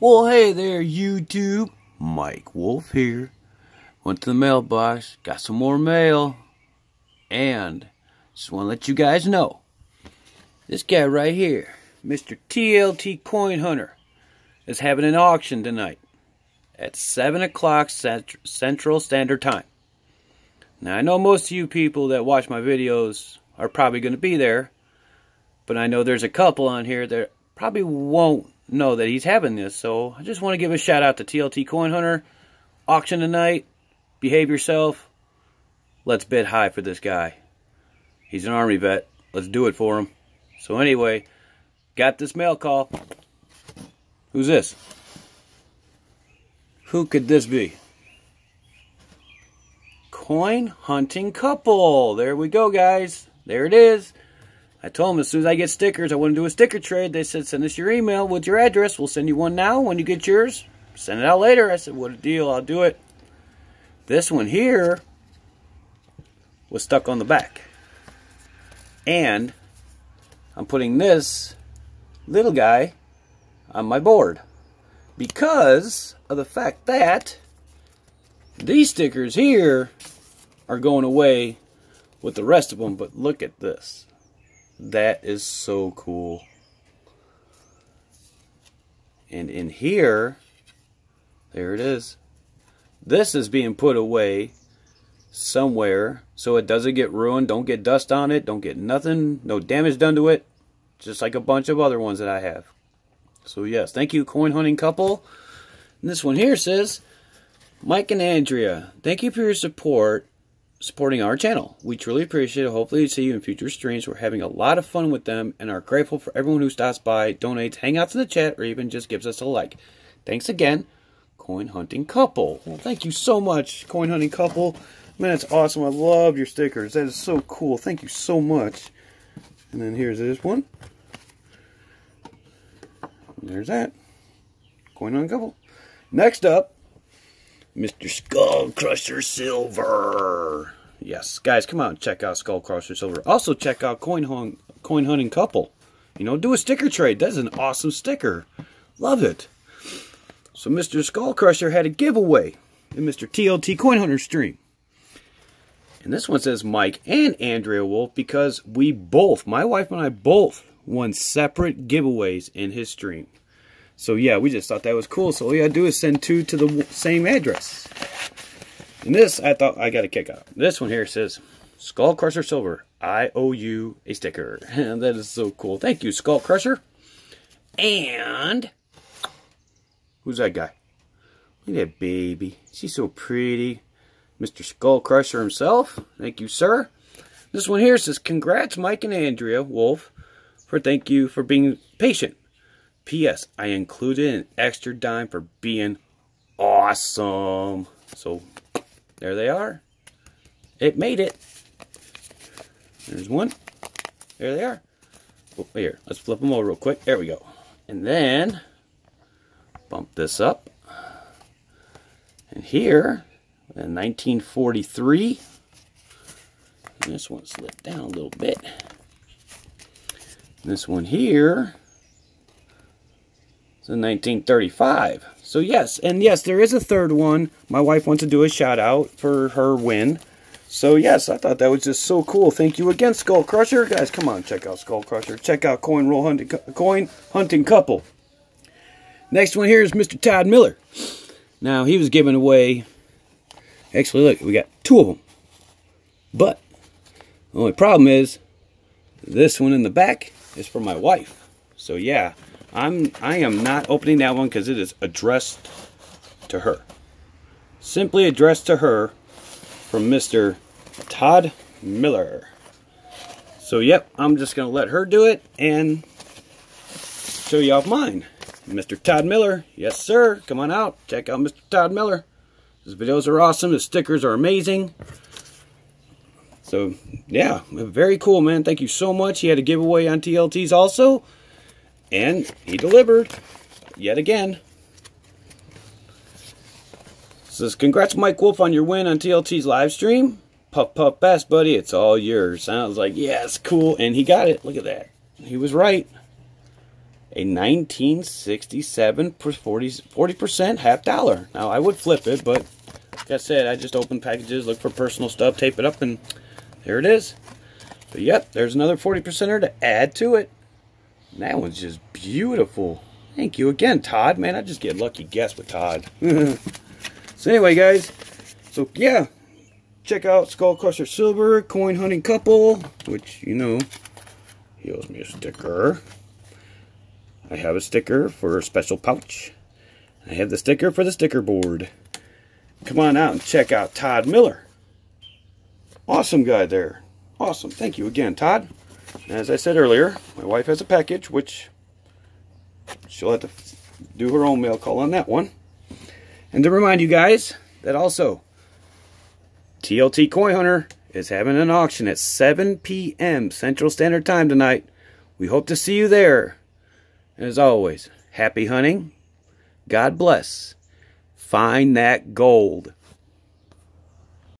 Well, hey there, YouTube. Mike Wolff here. Went to the mailbox, got some more mail, and just want to let you guys know this guy right here, Mr. TLT Coin Hunter, is having an auction tonight at 7 o'clock Central Standard Time. Now, I know most of you people that watch my videos are probably going to be there, but I know there's a couple on here that probably won't know that he's having this. So I just want to give a shout out to TLT Coin Hunter. Auction tonight. Behave yourself. Let's bid high for this guy. He's an Army vet. Let's do it for him. So anyway, got this mail call. Who's this? Who could this be? Coin hunting couple. There we go, guys. There it is. I told them as soon as I get stickers, I want to do a sticker trade. They said, send us your email with your address. We'll send you one now. When you get yours, send it out later. I said, what a deal. I'll do it. This one here was stuck on the back. And I'm putting this little guy on my board because of the fact that these stickers here are going away with the rest of them, but look at this. That is so cool. And in here, there it is. This is being put away somewhere so it doesn't get ruined. Don't get dust on it. Don't get nothing, no damage done to it. Just like a bunch of other ones that I have. So yes, thank you, coin hunting couple. And this one here says, Mike and Andrea, thank you for your support supporting our channel. We truly appreciate it. Hopefully see you in future streams. We're having a lot of fun with them and are grateful for everyone who stops by, donates, hangouts in the chat, or even just gives us a like. Thanks again, Coin Hunting Couple. Well, thank you so much, Coin Hunting Couple. Man, it's awesome. I love your stickers. That is so cool. Thank you so much. And then here's this one. There's that. Coin Hunting Couple. Next up, Mr. Skull Crusher Silver. Yes, guys, come out and check out Skull Crusher Silver. Also, check out Coin, Hung, Coin Hunting Couple. You know, do a sticker trade. That's an awesome sticker. Love it. So, Mr. Skull Crusher had a giveaway in Mr. TLT Coin Hunter stream. And this one says Mike and Andrea Wolff because we both, my wife and I both, won separate giveaways in his stream. So yeah, we just thought that was cool. So all you gotta do is send two to the same address. And this, I thought I got a kick out. This one here says, Skull Crusher Silver, I owe you a sticker. And that is so cool. Thank you, Skull Crusher. And, who's that guy? Look at that baby. She's so pretty. Mr. Skull Crusher himself. Thank you, sir. This one here says, Congrats, Mike and Andrea Wolff, for thank you for being patient P.S. I included an extra dime for being awesome. So, there they are. It made it. There's one. There they are. Oh, here, let's flip them over real quick. There we go. And then, bump this up. And here, in 1943, this one slipped down a little bit. This one here, in 1935. So yes, and yes, there is a third one. My wife wants to do a shout out for her win. So yes, I thought that was just so cool. Thank you again, Skull Crusher. Guys, come on, check out Skull Crusher. Check out Coin Roll Hunting Coin Hunting Couple. Next one here is Mr. Todd Miller. Now, he was giving away... Actually, look, we got two of them. But, the only problem is, this one in the back is for my wife. So yeah, I'm I am not opening that one because it is addressed to her. Simply addressed to her from Mr. Todd Miller. So yep, I'm just gonna let her do it and show you off mine. Mr. Todd Miller, yes sir, come on out, check out Mr. Todd Miller. His videos are awesome, his stickers are amazing. So yeah, very cool man, thank you so much. He had a giveaway on TLTs also. And he delivered yet again. Says, congrats Mike Wolff on your win on TLT's live stream. Puff puff best, buddy. It's all yours. Sounds like, yes, cool. And he got it. Look at that. He was right. a 1967 40 percent half dollar. Now I would flip it, but like I said, I just open packages, look for personal stuff, tape it up, and there it is. But yep, there's another 40 percenter to add to it. That one's just beautiful. Thank you again, Todd. Man, I just get lucky guess with Todd. so anyway, guys, so yeah, check out Skull Crusher Silver Coin Hunting Couple, which, you know, he owes me a sticker. I have a sticker for a special pouch. I have the sticker for the sticker board. Come on out and check out Todd Miller. Awesome guy there. Awesome. Thank you again, Todd. As I said earlier, my wife has a package, which she'll have to do her own mail call on that one. And to remind you guys that also TLT Coin Hunter is having an auction at 7 p.m. Central Standard Time tonight. We hope to see you there. And as always, happy hunting. God bless. Find that gold.